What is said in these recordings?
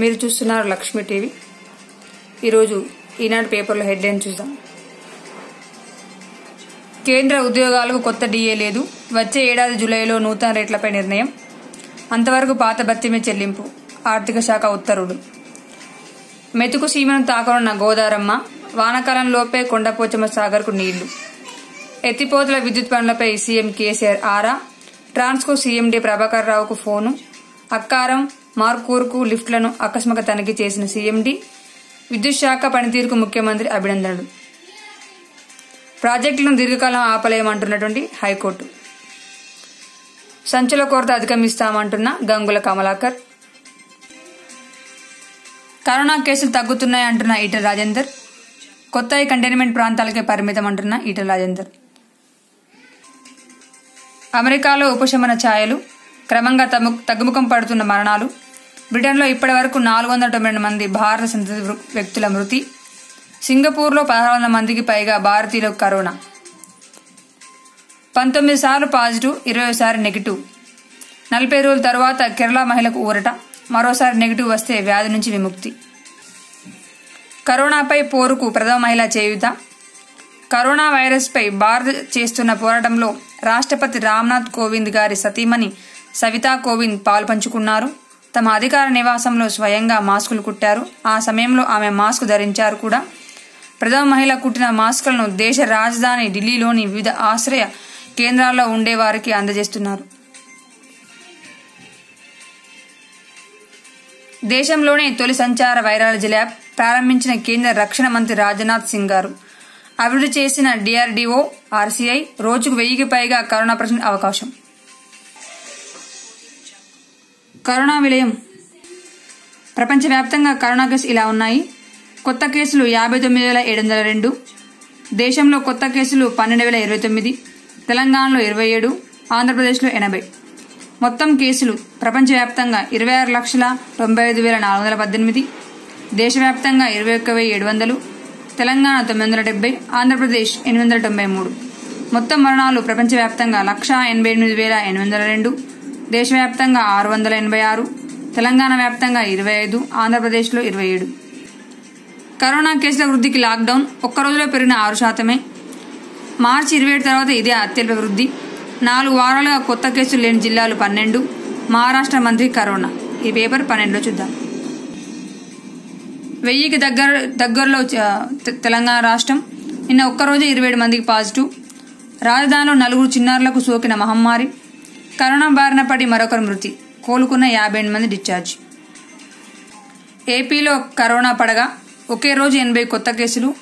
మీరు చూస్తున్నారు లక్ష్మి టీవీ. ఈరోజు ఈనాడు పేపర్లో హెడ్లైన్ చూద్దాం. కేంద్ర ఉద్యోగాలకు కొత్త డిఏ లేదు. వచ్చే ఏడాది జూలైలో నూతన రేట్లపై నిర్ణయం. అంతవరకు పాత భత్యమే చెల్లింపు. ఆర్థిక శాఖ ఉత్తర్వులు. మెతుకు సీమను తాకనున్న గోదారమ్మ వానకాలంలోపే కొండపోచమ్మ సాగర్కు నీళ్ళు. ఎత్తిపోతల విద్యుత్ పనులపై సీఎం కేసీఆర్ ఆరా. ట్రాన్స్కో సీఎండీ ప్రభాకర్ రావుకు ఫోను. అక్కారం మార్కూర్కు లిఫ్ట్లను ఆకస్మిక తనిఖీ చేసిన సీఎండి విద్యుత్ శాఖ పనితీరుకు ముఖ్యమంత్రి అభినందనలు. ప్రాజెక్టులను దీర్ఘకాలం ఆపలేమంటున్నటువంటి హైకోర్టు. సంచుల కొరత అధిగమిస్తామంటున్న గంగుల కమలాకర్. కరోనా కేసులు తగ్గుతున్నాయంటున్న ఈటల రాజేందర్. కొత్త కంటైన్మెంట్ ప్రాంతాలకే పరిమితం అంటున్న ఈటల రాజేందర్. అమెరికాలో ఉపశమన ఛాయలు. క్రమంగా తగ్గుముఖం పడుతున్న మరణాలు. బ్రిటన్లో ఇప్పటి వరకు నాలుగు వందల తొంభై రెండు మంది భారత సంతతి వ్యక్తుల మృతి. సింగపూర్లో పదహారు వందల మందికి పైగా భారతీయులకు కరోనా. పంతొమ్మిది సార్లు పాజిటివ్ ఇరవై సార్లు నెగిటివ్. నలభై రోజుల తర్వాత కేరళ మహిళకు ఊరట మరోసారి నెగిటివ్ వస్తే వ్యాధి నుంచి విముక్తి. కరోనాపై పోరుకు ప్రథమ మహిళ చేయుత. కరోనా వైరస్పై భారత్ చేస్తున్న పోరాటంలో రాష్ట్రపతి రామ్నాథ్ కోవింద్ గారి సతీమణి సవితా కోవింద్ పాల్పంచుకున్నారు తమ అధికార నివాసంలో స్వయంగా మాస్కులు కుట్టారు. ఆ సమయంలో ఆమె మాస్క్ ధరించారు కూడా. ప్రథమ మహిళ కుట్టిన మాస్కులను దేశ రాజధాని ఢిల్లీలోని వివిధ ఆశ్రయ కేంద్రాల్లో ఉండేవారికి అందజేస్తున్నారు. దేశంలోనే తొలి సంచార వైరాలజీ ల్యాబ్ ప్రారంభించిన కేంద్ర రక్షణ మంత్రి రాజ్నాథ్ సింగ్ గారు. అభివృద్ధి చేసిన డిఆర్డీఓ ఆర్సీఐ రోజుకు వెయ్యికి పైగా కరోనా ప్రశ్న అవకాశం. కరోనా విలయం. ప్రపంచవ్యాప్తంగా కరోనా కేసులు ఇలా ఉన్నాయి. కొత్త కేసులు యాభై తొమ్మిది వేల ఏడు వందల రెండు. దేశంలో కొత్త కేసులు పన్నెండు వేల ఇరవై తొమ్మిది. తెలంగాణలో ఇరవై ఏడు. ఆంధ్రప్రదేశ్లో ఎనభై. మొత్తం కేసులు ప్రపంచవ్యాప్తంగా ఇరవై ఆరు లక్షల తొంభై ఐదు వేల నాలుగు వందల పద్దెనిమిది. దేశవ్యాప్తంగా ఇరవై ఒక్క వెయ్యి ఏడు వందలు. తెలంగాణ తొమ్మిది వందల డెబ్బై. ఆంధ్రప్రదేశ్ ఎనిమిది వందల తొంభై మూడు. మొత్తం మరణాలు ప్రపంచవ్యాప్తంగా లక్షా ఎనభై ఎనిమిది వేల ఎనిమిది వందల రెండు. దేశవ్యాప్తంగా ఆరు వందల ఎనభై ఆరు తెలంగాణ వ్యాప్తంగా ఇరవై ఐదు ఆంధ్రప్రదేశ్లో ఇరవై ఏడు. కరోనా కేసుల వృద్ధికి లాక్డౌన్ ఒక్క రోజులో పెరిగిన ఆరు శాతమే. మార్చి ఇరవై ఏడు తర్వాత ఇదే అత్యల్ప వృద్ధి. నాలుగు వారాలుగా కొత్త కేసులు లేని జిల్లాలు పన్నెండు. మహారాష్ట్ర మంత్రి కరోనా. ఈ పేపర్ పన్నెండులో చూద్దాం. వెయ్యికి దగ్గర దగ్గరలో తెలంగాణ రాష్ట్రం. నిన్న ఒక్కరోజు ఇరవై ఏడు మందికి పాజిటివ్. రాజధానిలో నలుగురు చిన్నారులకు సోకిన మహమ్మారి. కరోనా బారిన పడి మరొకరు మృతి. కోలుకున్న యాభై మంది డిశ్చార్జ్. ఏపీలో కరోనా పడగా ఒకే రోజు ఎనభై కొత్త కేసులు.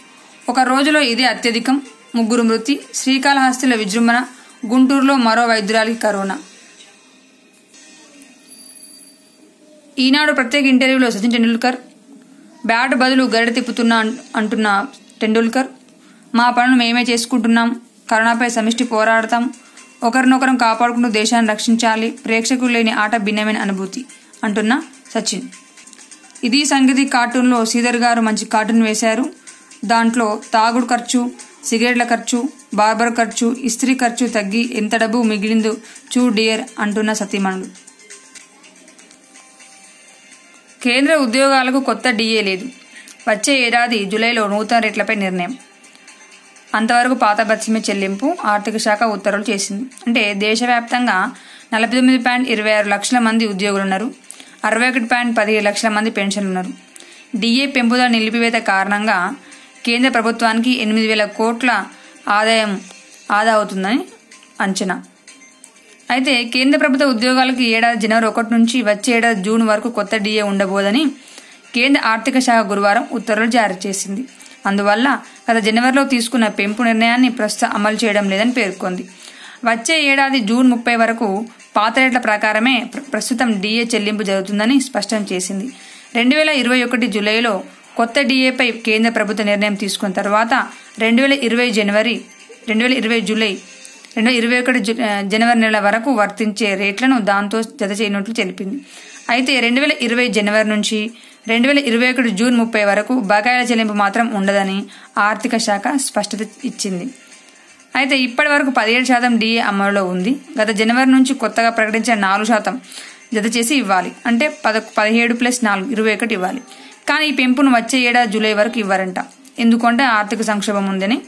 ఒక రోజులో ఇదే అత్యధికం. ముగ్గురు మృతి. శ్రీకాళహస్తిలో విజృంభణ. గుంటూరులో మరో వైద్యురాలికి కరోనా. ఈనాడు ప్రత్యేక ఇంటర్వ్యూలో సచిన్ టెండూల్కర్. బ్యాట్ బదులు గరడ తిప్పుతున్నా అంటున్న టెండూల్కర్. మా పనులు మేమే చేసుకుంటున్నాం. కరోనాపై సమిష్టి పోరాడతాం. ఒకరినొకరం కాపాడుకుంటూ దేశాన్ని రక్షించాలి ప్రేక్షకులు లేని ఆట భిన్నమైన అనుభూతి అంటున్న సచిన్. ఇది సంగతి కార్టూన్లో శ్రీధర్ గారు మంచి కార్టూన్ వేశారు. దాంట్లో తాగుడు ఖర్చు సిగరెట్ల ఖర్చు బార్బర్ ఖర్చు ఇస్త్రీ ఖర్చు తగ్గి ఎంత డబ్బు మిగిలిందో చూ డియర్ అంటున్న సతీమణులు. కేంద్ర ఉద్యోగాలకు కొత్త డిఏ లేదు. వచ్చే ఏడాది జూలైలో నూతన రేట్లపై నిర్ణయం. అంతవరకు పాత భత్యమే చెల్లింపు ఆర్థిక శాఖ ఉత్తర్వులు చేసింది. అంటే దేశవ్యాప్తంగా నలభై తొమ్మిది పాయింట్ ఇరవై ఆరు లక్షల మంది ఉద్యోగులు ఉన్నారు అరవై ఒకటి పాయింట్ పదిహేడు లక్షల మంది పెన్షన్లు ఉన్నారు డిఏ పెంపుదల నిలిపివేత కారణంగా కేంద్ర ప్రభుత్వానికి ఎనిమిది వేల కోట్ల ఆదాయం ఆదా అవుతుందని అంచనా. అయితే కేంద్ర ప్రభుత్వ ఉద్యోగాలకు ఏడాది జనవరి ఒకటి నుంచి వచ్చే ఏడాది జూన్ వరకు కొత్త డిఏ ఉండబోదని కేంద్ర ఆర్థిక శాఖ గురువారం ఉత్తర్వులు జారీ చేసింది. అందువల్ల గత జనవరిలో తీసుకున్న పెంపు నిర్ణయాన్ని ప్రస్తుతం అమలు చేయడం లేదని పేర్కొంది. వచ్చే ఏడాది జూన్ ముప్పై వరకు పాత రేట్ల ప్రకారమే ప్రస్తుతం డిఏ చెల్లింపు జరుగుతుందని స్పష్టం చేసింది. రెండు వేల ఇరవై ఒకటి జూలైలో కొత్త డిఏపై కేంద్ర ప్రభుత్వ నిర్ణయం తీసుకున్న తర్వాత రెండు వేల ఇరవై జనవరి రెండు వేల ఇరవై జూలై రెండు వేల ఇరవై ఒకటి జనవరి నెల వరకు వర్తించే రేట్లను దాంతో జత చేయనట్లు తెలిపింది. అయితే రెండు వేల ఇరవై జనవరి నుంచి రెండు వేల ఇరవై ఒకటి జూన్ ముప్పై వరకు బకాయిల చెల్లింపు మాత్రం ఉండదని ఆర్థిక శాఖ స్పష్టత ఇచ్చింది. అయితే ఇప్పటి వరకు పదిహేడు శాతం డిఏ అమలులో ఉంది. గత జనవరి నుంచి కొత్తగా ప్రకటించిన నాలుగు శాతం జత చేసి ఇవ్వాలి. అంటే పద పదిహేడు ప్లస్ నాలుగు ఇరవై ఒకటి ఇవ్వాలి. కానీ ఈ పెంపును వచ్చే ఏడాది జూలై వరకు ఇవ్వరంట. ఎందుకంటే ఆర్థిక సంక్షోభం ఉందని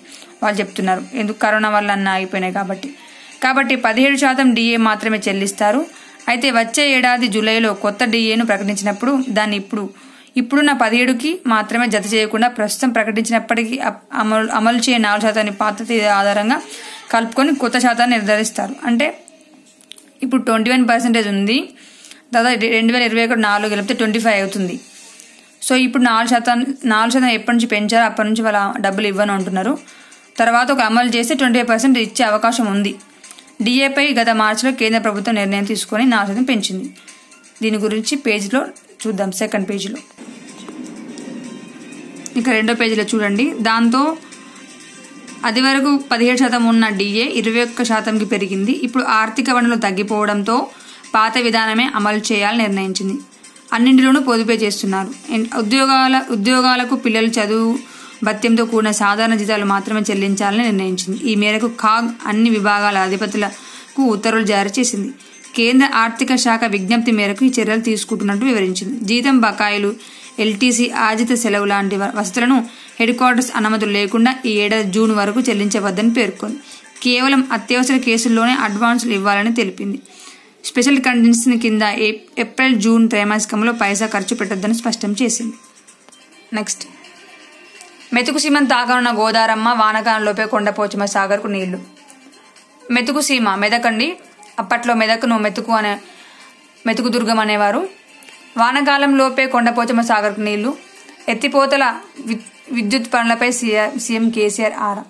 వాళ్ళు చెప్తున్నారు. ఎందుకు కరోనా వల్ల అన్న ఆగిపోయినాయి కాబట్టి. కాబట్టి పదిహేడు శాతం డిఏ మాత్రమే చెల్లిస్తారు. అయితే వచ్చే ఏడాది జూలైలో కొత్త డిఏను ప్రకటించినప్పుడు దాన్ని ఇప్పుడు ఇప్పుడున్న పదిహేడుకి మాత్రమే జత చేయకుండా ప్రస్తుతం ప్రకటించినప్పటికీ అప్- అమలు అమలు చేయని నాలుగు శాతాన్ని పాత ఆధారంగా కలుపుకొని కొత్త శాతాన్ని నిర్ధారిస్తారు. అంటే ఇప్పుడు ట్వంటీ వన్ పర్సెంటేజ్ ఉంది. దాదాపు రెండు వేల ఇరవై ఒకటి నాలుగు కలిపితే ట్వంటీ ఫైవ్ అవుతుంది. సో ఇప్పుడు నాలుగు శాతం నాలుగు శాతం ఎప్పటి నుంచి పెంచారో అప్పటి నుంచి వాళ్ళ డబ్బులు ఇవ్వను అంటున్నారు. తర్వాత ఒక అమలు చేస్తే ట్వంటీ ఫైవ్ పర్సెంట్ ఇచ్చే అవకాశం ఉంది. డిఏపై గత మార్చిలో కేంద్ర ప్రభుత్వం నిర్ణయం తీసుకొని నాశనం పెంచింది. దీని గురించి పేజీలో చూద్దాం సెకండ్ పేజీలో ఇక రెండో పేజీలో చూడండి. దాంతో అది వరకు పదిహేడు శాతం ఉన్న డిఏ ఇరవై ఒక్క శాతంకి పెరిగింది. ఇప్పుడు ఆర్థిక వనరులు తగ్గిపోవడంతో పాత విధానమే అమలు చేయాలని నిర్ణయించింది. అన్నింటిలోనూ పొదుపే చేస్తున్నారు. ఉద్యోగాల ఉద్యోగాలకు పిల్లలు చదువు భత్యంతో కూడిన సాధారణ జీతాలు మాత్రమే చెల్లించాలని నిర్ణయించింది. ఈ మేరకు కాగ్ అన్ని విభాగాల అధిపతులకు ఉత్తర్వులు జారీ చేసింది. కేంద్ర ఆర్థిక శాఖ విజ్ఞప్తి మేరకు ఈ చర్యలు తీసుకుంటున్నట్టు వివరించింది. జీతం బకాయిలు ఎల్టీసీ ఆజిత సెలవు లాంటి వ- వసతులను హెడ్ క్వార్టర్స్ అనుమతులు లేకుండా ఈ ఏడాది జూన్ వరకు చెల్లించవద్దని పేర్కొంది. కేవలం అత్యవసర కేసుల్లోనే అడ్వాన్సులు ఇవ్వాలని తెలిపింది. స్పెషల్ కండిషన్ కింద ఏ- ఏప్రిల్ జూన్ త్రైమాసికంలో పైసా ఖర్చు పెట్టొద్దని స్పష్టం చేసింది. నెక్స్ట్. మెతుకు సీమను తాగనున్న గోదారమ్మ వానకాలంలోపే కొండపోచమ సాగర్కు నీళ్ళు. మెతుకు సీమ మెదకండి. అప్పట్లో మెదకును మెతుకు అనే మెతుకు దుర్గం అనేవారు. వానకాలంలోపే కొండపోచమ సాగర్కు నీళ్ళు. ఎత్తిపోతల వి- విద్యుత్ పనులపై సీఎం కేసీఆర్ ఆరా.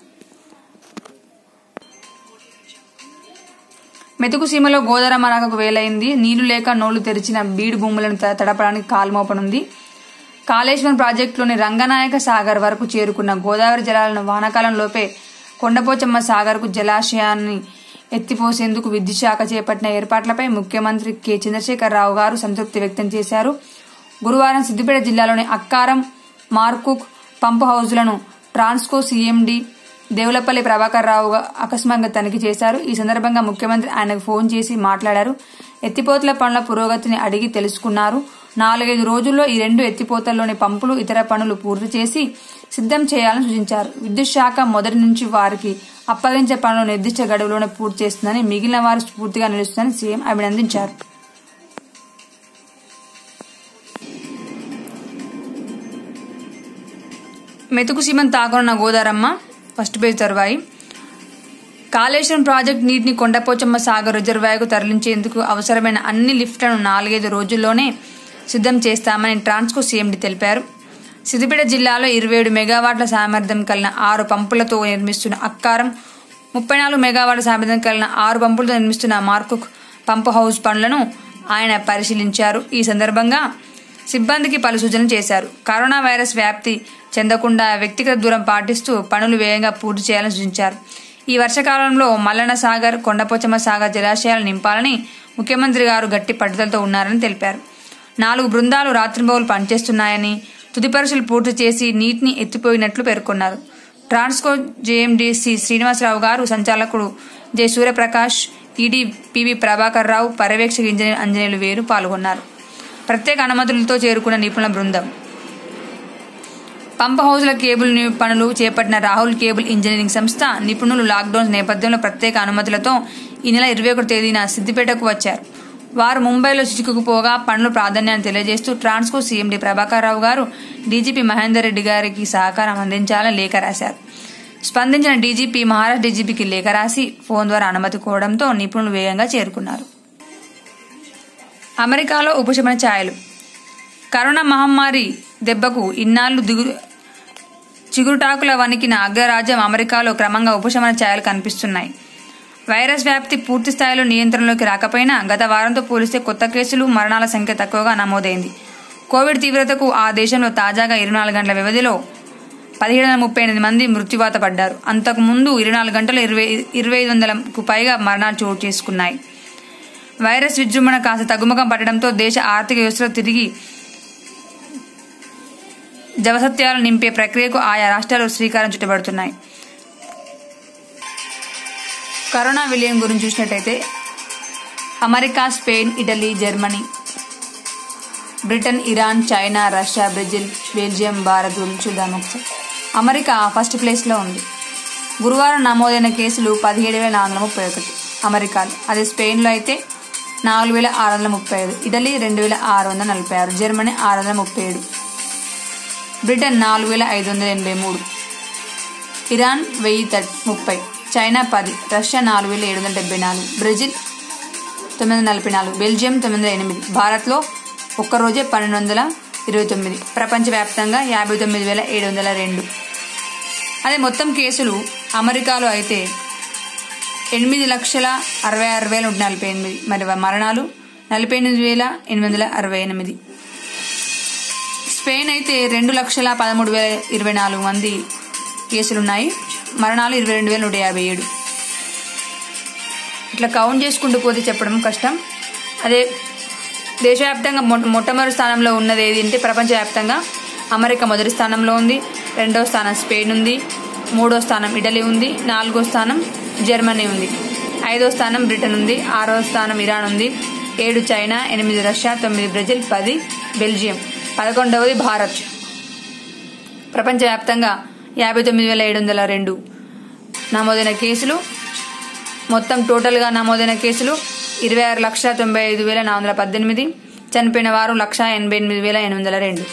మెతుకు సీమలో గోదారమ్మ రాకకు వేలైంది. నీళ్ళు లేక నోళ్ళు తెరిచిన బీడు భూములను త- తడపడానికి కాలుమోపనుంది. కాళేశ్వరం ప్రాజెక్టులోని రంగనాయక సాగర్ వరకు చేరుకున్న గోదావరి జలాలను వానకాలంలోపే కొండపోచమ్మ సాగర్కు జలాశయాన్ని ఎత్తిపోసేందుకు విద్యుత్ శాఖ చేపట్టిన ఏర్పాట్లపై ముఖ్యమంత్రి కె. చంద్రశేఖరరావు గారు సంతృప్తి వ్యక్తం చేశారు. గురువారం సిద్దిపేట జిల్లాలోని అక్కారం మార్కుక్ పంప్ హౌజులను ట్రాన్స్కో సీఎండి దేవులపల్లి ప్రభాకర్ రావు అకస్మాత్తుగా తనిఖీ చేశారు. ఈ సందర్భంగా ముఖ్యమంత్రి ఆయనకు ఫోన్ చేసి మాట్లాడారు. ఎత్తిపోతల పనుల పురోగతిని అడిగి తెలుసుకున్నారు. నాలుగైదు రోజుల్లో ఈ రెండు ఎత్తిపోతల్లోని పంపులు ఇతర పనులు పూర్తి చేసి సిద్ధం చేయాలని సూచించారు. విద్యుత్ శాఖ మొదటి నుంచి వారికి అప్పగించే పనులు నిర్దిష్ట గడువులోనే పూర్తి చేస్తుందని మిగిలిన వారు స్ఫూర్తిగా నిలుస్తుందని సీఎం అభినందించారు. మెతుకు సీమను తాగనున్న గోదారమ్మ ఫస్ట్ పేజ్ తరువాయి. కాళేశ్వరం ప్రాజెక్టు నీటిని కొండపోచమ్మ సాగర్ రిజర్వాయర్కు తరలించేందుకు అవసరమైన అన్ని లిఫ్ట్లను నాలుగైదు రోజుల్లోనే సిద్ధం చేస్తామని ట్రాన్స్కో సీఎండి తెలిపారు. సిద్దిపేట జిల్లాలో ఇరవై ఏడు మెగావాట్ల సామర్థ్యం కలిగిన ఆరు పంపులతో నిర్మిస్తున్న అక్కారం ముప్పై నాలుగు మెగావాట్ల సామర్థ్యం కలిగిన ఆరు పంపులతో నిర్మిస్తున్న మార్కుక్ పంపు హౌస్ పనులను ఆయన పరిశీలించారు. ఈ సందర్భంగా సిబ్బందికి పలు సూచనలు చేశారు. కరోనా వైరస్ వ్యాప్తి చెందకుండా వ్యక్తిగత దూరం పాటిస్తూ పనులు వేగంగా పూర్తి చేయాలని సూచించారు. ఈ వర్షకాలంలో మల్లన సాగర్ కొండపోచమ్మ సాగర్ జలాశయాలు నింపాలని ముఖ్యమంత్రి గారు గట్టి పట్టుదలతో ఉన్నారని తెలిపారు. నాలుగు బృందాలు రాత్రింబవులు పనిచేస్తున్నాయని తుది పరీక్షలు పూర్తి చేసి నీటిని ఎత్తిపోయినట్లు పేర్కొన్నారు. ట్రాన్స్కో జేఎండిసి శ్రీనివాసరావు గారు సంచాలకుడు J. Suryaprakash ED PV Prabhakar Rao పర్యవేక్షక engineer Anjaneyulu వేరు పాల్గొన్నారు. ప్రత్యేక అనుమతులతో చేరుకున్న నిపుణుల బృందం. పంప్ హౌజ్ల కేబుల్ పనులు చేపట్టిన రాహుల్ కేబుల్ ఇంజనీరింగ్ సంస్థ నిపుణులు లాక్డౌన్ నేపథ్యంలో ప్రత్యేక అనుమతులతో ఈ నెల ఇరవై ఒకటి తేదీన సిద్దిపేటకు వచ్చారు. వారు ముంబైలో చిక్కుకుపోగా పనుల ప్రాధాన్యాన్ని తెలియజేస్తూ ట్రాన్స్కో సీఎండీ ప్రభాకర్ రావు గారు డీజీపీ మహేందర్ రెడ్డి గారికి సహకారం అందించాలని లేఖ రాశారు. స్పందించిన డీజీపీ మహారాష్ట్ర డీజీపీకి లేఖ రాసి ఫోన్ ద్వారా అనుమతి కోవడంతో నిపుణులు వేగంగా చేరుకున్నారు. అమెరికాలో ఉపశమన ఛాయలు. కరోనా మహమ్మారి దెబ్బకు ఇన్నాళ్ళు దిగు చిగురుటాకుల వణికిన అగ్రరాజ్యం అమెరికాలో క్రమంగా ఉపశమన ఛాయలు కనిపిస్తున్నాయి. వైరస్ వ్యాప్తి పూర్తి స్థాయిలో నియంత్రణలోకి రాకపోయినా గత వారంతో పోలిస్తే కొత్త కేసులు మరణాల సంఖ్య తక్కువగా నమోదైంది. కోవిడ్ తీవ్రతకు ఆ దేశంలో తాజాగా ఇరవై నాలుగు గంటల వ్యవధిలో పదిహేడు వందల ముప్పై ఎనిమిది మంది మృత్యువాత పడ్డారు. అంతకు ముందు ఇరవై నాలుగు గంటలు ఇరవై ఇరవై ఐదు వందలకు పైగా మరణాలు చోటు చేసుకున్నాయి. వైరస్ విజృంభణ కాస్త తగ్గుముఖం పట్టడంతో దేశ ఆర్థిక వ్యవస్థలో తిరిగి జవసత్యాలు నింపే ప్రక్రియకు ఆయా రాష్ట్రాలు శ్రీకారం చుట్టబడుతున్నాయి. కరోనా విలయం గురించి చూసినట్టయితే America Spain Italy Germany Britain Iran China Russia Brazil Belgium Bharat గురించి చూద్దాం ఒకసారి. అమెరికా ఫస్ట్ ప్లేస్లో ఉంది. గురువారం నమోదైన కేసులు పదిహేడు వేల నాలుగు వందల ముప్పై ఒకటి. అమెరికాలో. అదే స్పెయిన్లో అయితే నాలుగు వేల ఆరు వందల ముప్పై ఐదు. ఇటలీ రెండు వేల ఆరు వందల నలభై ఆరు. జర్మనీ ఆరు వందల ముప్పై ఏడు. బ్రిటన్ నాలుగు వేల ఐదు వందల ఎనభై మూడు. ఇరాన్ వెయ్యి థర్ ముప్పై. చైనా పది రష్యా నాలుగు వేల ఏడు వందల డెబ్బై నాలుగు బ్రెజిల్ తొమ్మిది వందల నలభై నాలుగు బెల్జియం తొమ్మిది వందల ఎనిమిది భారత్లో ఒక్కరోజే పన్నెండు వందల ఇరవై తొమ్మిది ప్రపంచవ్యాప్తంగా యాభై తొమ్మిది వేల ఏడు వందల రెండు. అదే మొత్తం కేసులు అమెరికాలో అయితే ఎనిమిది లక్షల అరవై ఆరు వేల నూట నలభై ఎనిమిది మరి మరణాలు నలభై ఎనిమిది వేల ఎనిమిది వందల అరవై ఎనిమిది. స్పెయిన్ అయితే రెండు లక్షల పదమూడు వేల ఇరవై నాలుగు మంది కేసులున్నాయి. మరణాలు ఇరవై రెండు వేల నూట యాభై ఏడు. ఇట్లా కౌంట్ చేసుకుంటూ పోతే చెప్పడం కష్టం. అదే దేశవ్యాప్తంగా మొ మొట్టమొదటి స్థానంలో ఉన్నది ఏది అంటే ప్రపంచవ్యాప్తంగా అమెరికా మొదటి స్థానంలో ఉంది రెండో స్థానం స్పెయిన్ ఉంది మూడో స్థానం ఇటలీ ఉంది నాలుగో స్థానం జర్మనీ ఉంది ఐదో స్థానం బ్రిటన్ ఉంది ఆరో స్థానం ఇరాన్ ఉంది ఏడు చైనా ఎనిమిది రష్యా తొమ్మిది బ్రెజిల్ పది బెల్జియం పదకొండవది భారత్. ప్రపంచవ్యాప్తంగా యాభై తొమ్మిది వేల ఏడు వందల రెండు నమోదైన కేసులు. మొత్తం టోటల్గా నమోదైన కేసులు ఇరవై ఆరు లక్షల తొంభై ఐదు వేల నాలుగు వందల పద్దెనిమిది చనిపోయిన వారు లక్ష ఎనభై ఎనిమిది వేల ఎనిమిది వందల రెండు